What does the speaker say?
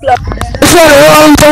club.